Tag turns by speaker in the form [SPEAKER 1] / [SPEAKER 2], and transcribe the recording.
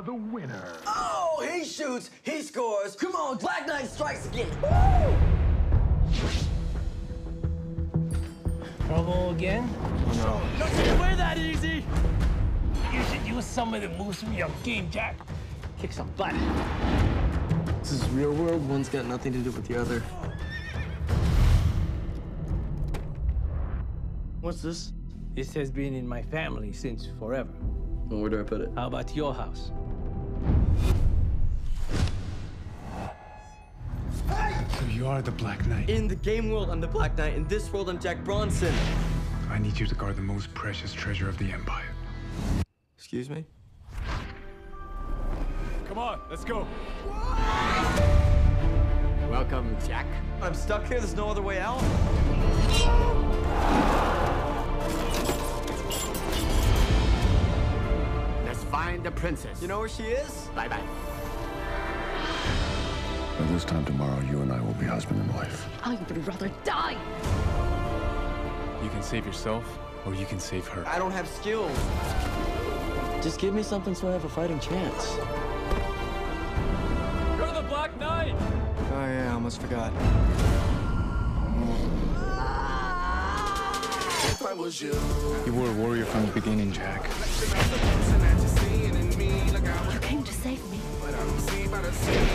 [SPEAKER 1] are the winner.
[SPEAKER 2] Oh, he shoots, he scores. Come on, Black Knight strikes again.
[SPEAKER 3] Trouble again? No.
[SPEAKER 4] Not gonna play that easy.
[SPEAKER 3] You should use some of the moves from your game, Jack. Kick some butt.
[SPEAKER 2] This is real world. One's got nothing to do with the other. What's this?
[SPEAKER 3] This has been in my family since forever.
[SPEAKER 2] Well, where do I put it?
[SPEAKER 3] How about your house?
[SPEAKER 5] So you are the Black Knight.
[SPEAKER 2] In the game world, I'm the Black Knight. In this world, I'm Jack Bronson.
[SPEAKER 5] I need you to guard the most precious treasure of the Empire.
[SPEAKER 2] Excuse me?
[SPEAKER 4] Come on, let's go.
[SPEAKER 6] Welcome, Jack.
[SPEAKER 2] I'm stuck here. There's no other way out.
[SPEAKER 6] Find the princess.
[SPEAKER 2] You know where she is?
[SPEAKER 6] Bye bye.
[SPEAKER 7] By this time tomorrow, you and I will be husband and wife.
[SPEAKER 8] Oh, I would rather die.
[SPEAKER 4] You can save yourself, or you can save her.
[SPEAKER 2] I don't have skills. Just give me something so I have a fighting chance.
[SPEAKER 4] You're the Black Knight.
[SPEAKER 2] Oh, yeah, I almost forgot.
[SPEAKER 5] If I was you... You were a warrior from the beginning, Jack.
[SPEAKER 9] And